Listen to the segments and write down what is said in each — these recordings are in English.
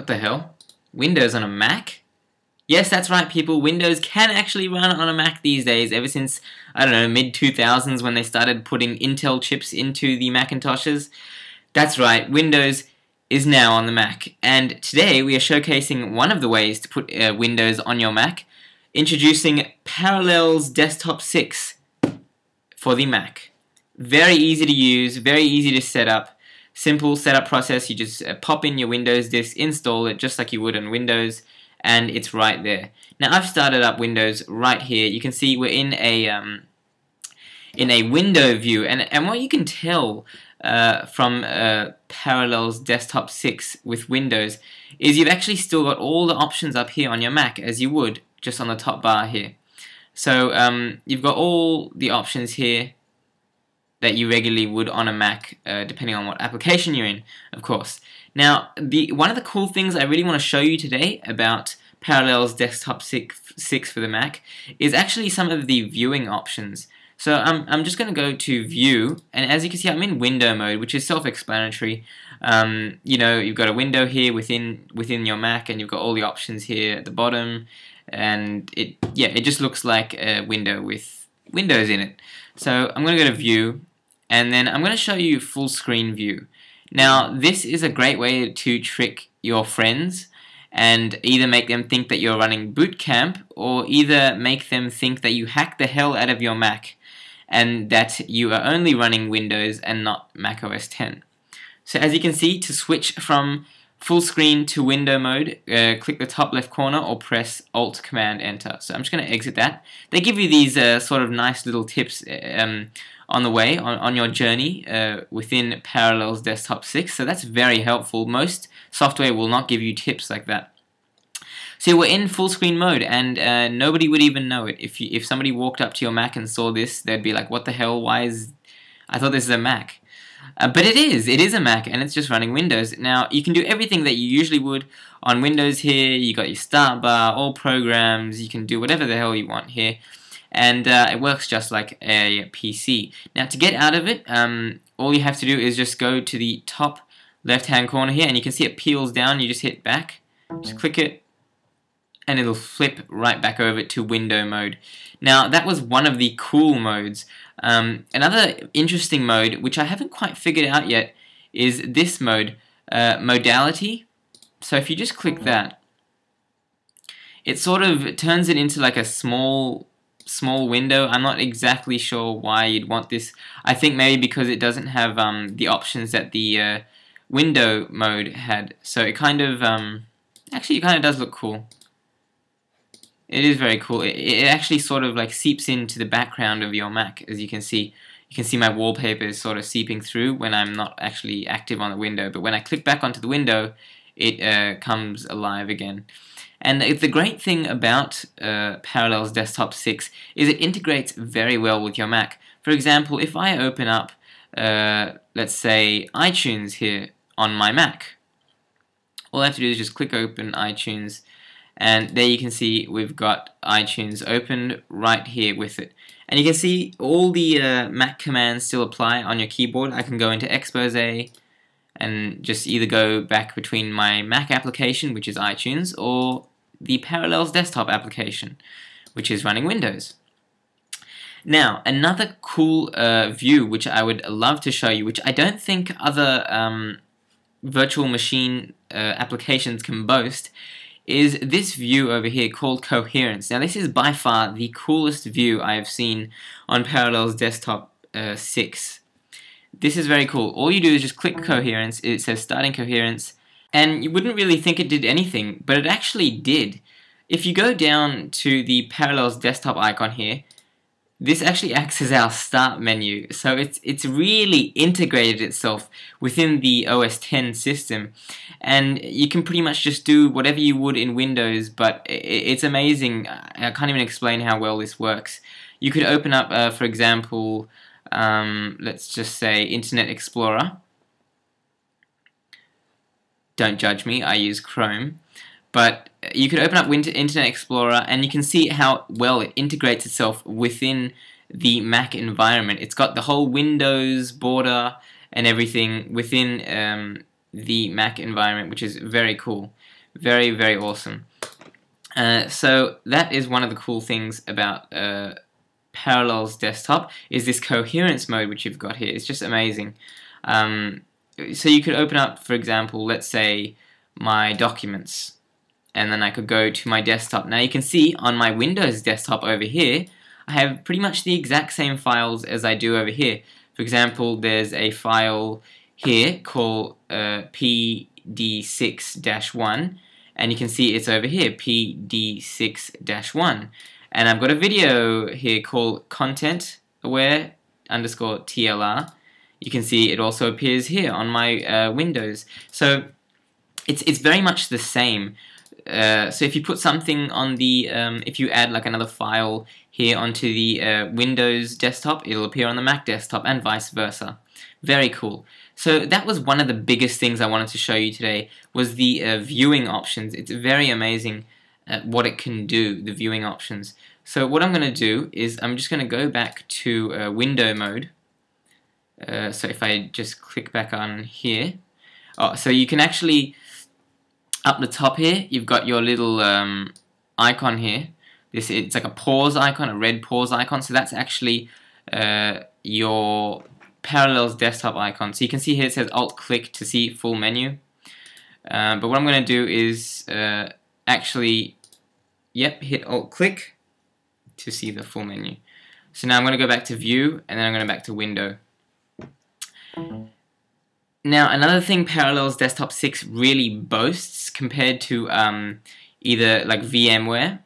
What the hell? Windows on a Mac? Yes, that's right, people. Windows can actually run on a Mac these days, ever since, I don't know, mid-2000s when they started putting Intel chips into the Macintoshes. That's right, Windows is now on the Mac. And today we are showcasing one of the ways to put uh, Windows on your Mac, introducing Parallels Desktop 6 for the Mac. Very easy to use, very easy to set up. Simple setup process, you just uh, pop in your Windows disk, install it just like you would on Windows, and it's right there. Now I've started up Windows right here. You can see we're in a um, in a window view, and and what you can tell uh, from uh, Parallels Desktop 6 with Windows is you've actually still got all the options up here on your Mac as you would just on the top bar here. So um, you've got all the options here that you regularly would on a Mac, uh, depending on what application you're in, of course. Now, the one of the cool things I really want to show you today about Parallels Desktop 6, 6 for the Mac is actually some of the viewing options. So I'm, I'm just going to go to View, and as you can see, I'm in Window mode, which is self-explanatory. Um, you know, you've got a window here within within your Mac, and you've got all the options here at the bottom, and it yeah, it just looks like a window with windows in it. So I'm going to go to View, and then I'm going to show you full screen view. Now this is a great way to trick your friends and either make them think that you're running boot camp or either make them think that you hacked the hell out of your Mac and that you are only running Windows and not Mac OS 10. So as you can see, to switch from full screen to window mode, uh, click the top left corner or press Alt Command Enter. So I'm just going to exit that. They give you these uh, sort of nice little tips um, on the way, on, on your journey uh, within Parallels Desktop 6. So that's very helpful. Most software will not give you tips like that. So we're in full screen mode, and uh, nobody would even know it. If you, if somebody walked up to your Mac and saw this, they'd be like, "What the hell? Why is? I thought this is a Mac." Uh, but it is. It is a Mac, and it's just running Windows. Now you can do everything that you usually would on Windows. Here, you got your start bar, all programs. You can do whatever the hell you want here and uh, it works just like a PC. Now to get out of it, um, all you have to do is just go to the top left hand corner here and you can see it peels down, you just hit back, just click it and it'll flip right back over to window mode. Now that was one of the cool modes. Um, another interesting mode, which I haven't quite figured out yet, is this mode, uh, modality. So if you just click that, it sort of turns it into like a small small window. I'm not exactly sure why you'd want this. I think maybe because it doesn't have um, the options that the uh, window mode had. So it kind of, um, actually it kind of does look cool. It is very cool. It, it actually sort of like seeps into the background of your Mac, as you can see. You can see my wallpaper is sort of seeping through when I'm not actually active on the window. But when I click back onto the window, it uh, comes alive again. And the great thing about uh, Parallels Desktop 6 is it integrates very well with your Mac. For example, if I open up, uh, let's say, iTunes here on my Mac, all I have to do is just click open iTunes and there you can see we've got iTunes open right here with it. And you can see all the uh, Mac commands still apply on your keyboard. I can go into Expose and just either go back between my Mac application, which is iTunes, or the Parallels desktop application, which is running Windows. Now, another cool uh, view which I would love to show you, which I don't think other um, virtual machine uh, applications can boast, is this view over here called Coherence. Now, this is by far the coolest view I have seen on Parallels Desktop uh, 6. This is very cool. All you do is just click Coherence, it says starting Coherence, and you wouldn't really think it did anything, but it actually did. If you go down to the Parallels desktop icon here, this actually acts as our start menu. So it's it's really integrated itself within the OS 10 system. And you can pretty much just do whatever you would in Windows, but it's amazing. I can't even explain how well this works. You could open up, uh, for example, um, let's just say Internet Explorer don't judge me, I use Chrome. But you could open up Internet Explorer and you can see how well it integrates itself within the Mac environment. It's got the whole Windows border and everything within um, the Mac environment, which is very cool. Very, very awesome. Uh, so that is one of the cool things about uh, Parallels Desktop is this coherence mode which you've got here. It's just amazing. Um, so you could open up, for example, let's say my documents and then I could go to my desktop. Now you can see on my Windows desktop over here I have pretty much the exact same files as I do over here. For example, there's a file here called uh, PD6-1 and you can see it's over here, PD6-1. And I've got a video here called content aware underscore TLR. You can see it also appears here on my uh, Windows. So it's, it's very much the same. Uh, so if you put something on the, um, if you add like another file here onto the uh, Windows desktop, it'll appear on the Mac desktop and vice versa. Very cool. So that was one of the biggest things I wanted to show you today, was the uh, viewing options. It's very amazing uh, what it can do, the viewing options. So what I'm going to do is I'm just going to go back to uh, window mode. So if I just click back on here, oh, so you can actually up the top here, you've got your little um, icon here. This it's like a pause icon, a red pause icon. So that's actually uh, your Parallels desktop icon. So you can see here it says Alt click to see full menu. Uh, but what I'm going to do is uh, actually, yep, hit Alt click to see the full menu. So now I'm going to go back to View and then I'm going to back to Window. Now, another thing Parallels Desktop 6 really boasts compared to um, either like VMware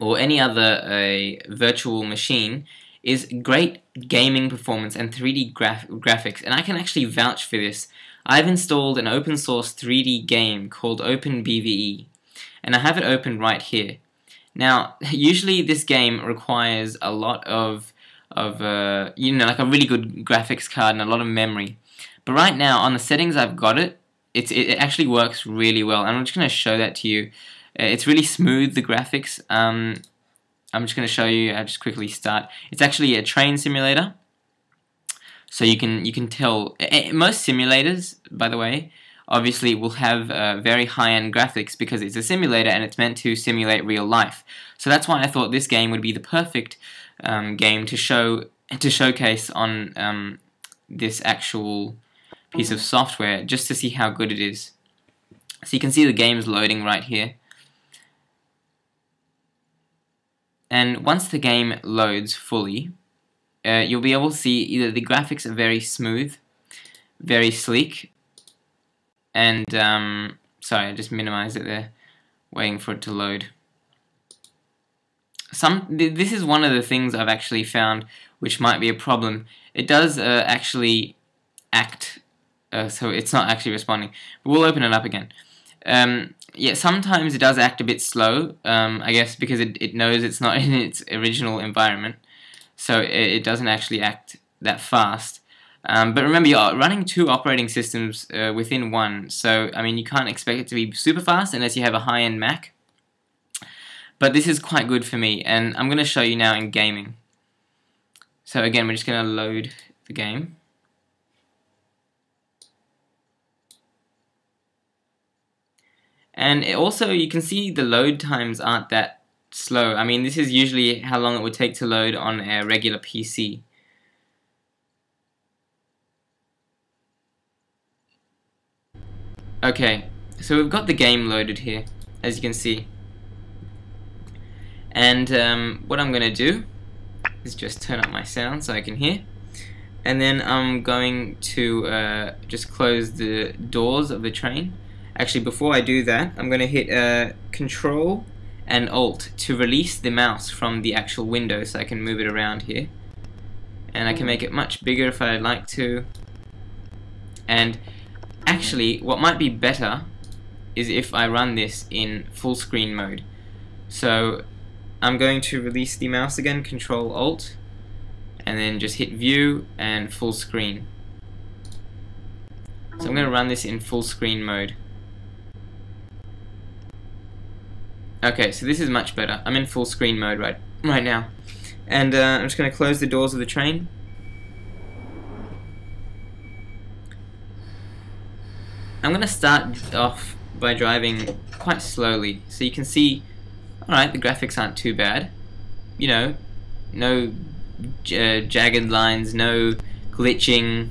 or any other uh, virtual machine is great gaming performance and 3D graph graphics. And I can actually vouch for this. I've installed an open source 3D game called OpenBVE. And I have it open right here. Now, usually this game requires a lot of, of uh, you know, like a really good graphics card and a lot of memory. But right now, on the settings I've got it, it's, it actually works really well. And I'm just going to show that to you. Uh, it's really smooth, the graphics. Um, I'm just going to show you, I'll just quickly start. It's actually a train simulator. So you can you can tell, most simulators, by the way, obviously will have uh, very high-end graphics because it's a simulator and it's meant to simulate real life. So that's why I thought this game would be the perfect um, game to show to showcase on um, this actual piece of software just to see how good it is. So you can see the game's loading right here. And once the game loads fully, uh, you'll be able to see either the graphics are very smooth, very sleek, and um, sorry, I just minimized it there, waiting for it to load. Some th this is one of the things I've actually found which might be a problem. It does uh, actually act uh, so it's not actually responding. But we'll open it up again. Um, yeah, sometimes it does act a bit slow, um, I guess because it, it knows it's not in its original environment, so it, it doesn't actually act that fast. Um, but remember, you're running two operating systems uh, within one, so I mean you can't expect it to be super fast unless you have a high-end Mac. But this is quite good for me, and I'm going to show you now in gaming. So again, we're just going to load the game. And also you can see the load times aren't that slow. I mean this is usually how long it would take to load on a regular PC. Okay, so we've got the game loaded here, as you can see. And um, what I'm going to do is just turn up my sound so I can hear. And then I'm going to uh, just close the doors of the train Actually, before I do that, I'm going to hit uh, Control and Alt to release the mouse from the actual window so I can move it around here. And I can make it much bigger if I'd like to. And actually, what might be better is if I run this in full screen mode. So I'm going to release the mouse again, Control Alt, and then just hit View and full screen. So I'm going to run this in full screen mode. Okay, so this is much better. I'm in full screen mode right right now. And uh, I'm just going to close the doors of the train. I'm going to start off by driving quite slowly. So you can see, alright, the graphics aren't too bad. You know, no uh, jagged lines, no glitching,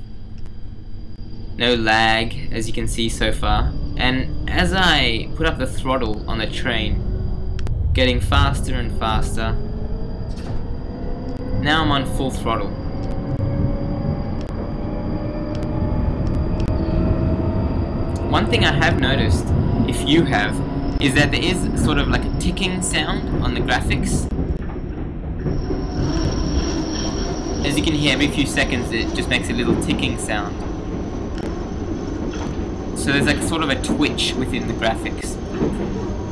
no lag, as you can see so far. And as I put up the throttle on the train, getting faster and faster, now I'm on full throttle. One thing I have noticed, if you have, is that there is sort of like a ticking sound on the graphics. As you can hear, every few seconds it just makes a little ticking sound. So there's like sort of a twitch within the graphics,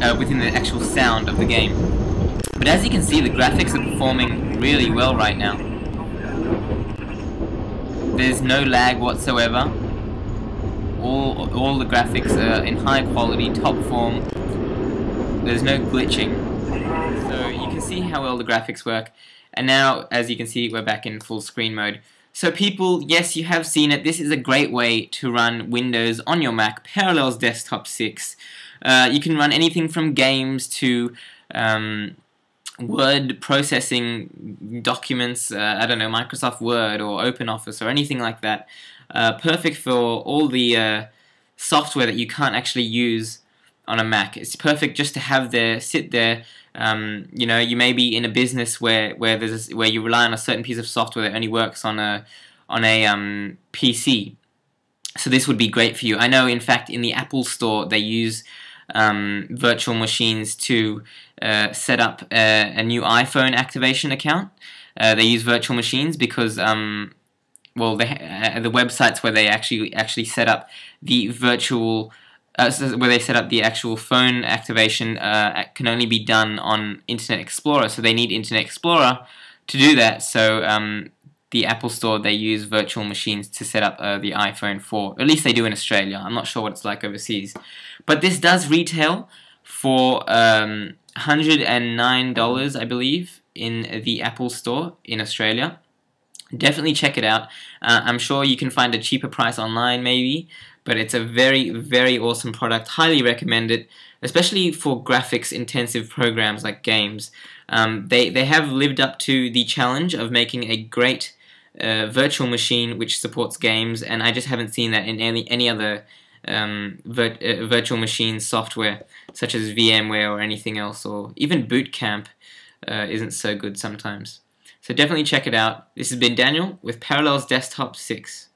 uh, within the actual sound of the game. But as you can see, the graphics are performing really well right now. There's no lag whatsoever. All, all the graphics are in high quality, top form. There's no glitching. So you can see how well the graphics work. And now, as you can see, we're back in full screen mode. So people, yes, you have seen it. This is a great way to run Windows on your Mac, Parallels Desktop 6. Uh, you can run anything from games to um, word processing documents, uh, I don't know, Microsoft Word or OpenOffice or anything like that. Uh, perfect for all the uh, software that you can't actually use on a Mac. It's perfect just to have there, sit there. Um, you know, you may be in a business where where there's where you rely on a certain piece of software that only works on a on a um, PC. So this would be great for you. I know, in fact, in the Apple Store they use um, virtual machines to uh, set up a, a, new iPhone activation account. Uh, they use virtual machines because, um, well, they, uh, the websites where they actually actually set up the virtual, uh, where they set up the actual phone activation uh, can only be done on Internet Explorer. So they need Internet Explorer to do that. So um, the Apple Store, they use virtual machines to set up uh, the iPhone 4. At least they do in Australia. I'm not sure what it's like overseas. But this does retail for um, $109, I believe, in the Apple Store in Australia. Definitely check it out. Uh, I'm sure you can find a cheaper price online, maybe, but it's a very, very awesome product. Highly recommend it, especially for graphics intensive programs like games. Um, they, they have lived up to the challenge of making a great virtual machine which supports games, and I just haven't seen that in any, any other um, vir uh, virtual machine software, such as VMware or anything else, or even Boot Camp uh, isn't so good sometimes. So definitely check it out. This has been Daniel with Parallels Desktop 6.